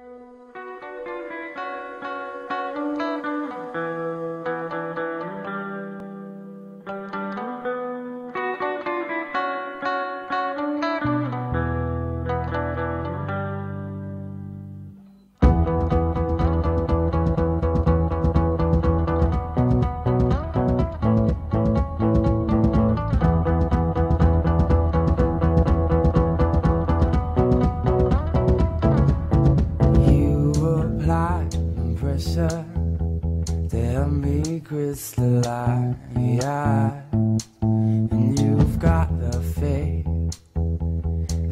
You apply pressure to help me crystallize. And you've got the faith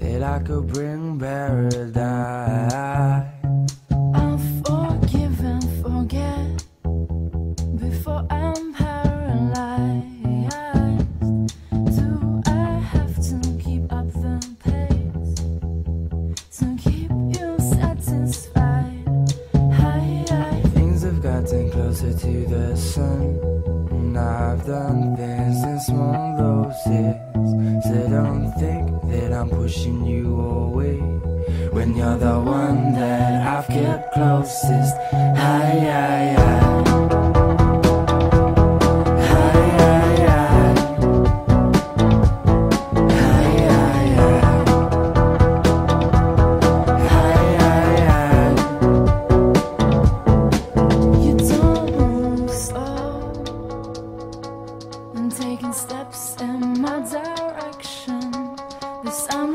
that I could bring paradise. The sun. And I've done things in small doses. So don't think that I'm pushing you away. When you're the one that I've kept closest. Hi, hi, hi. Taking steps in my direction. This I'm